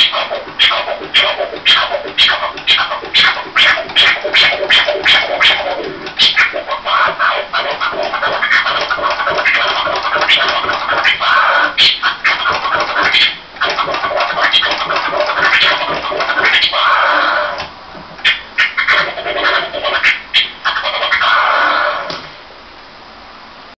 trouble, trouble, trouble.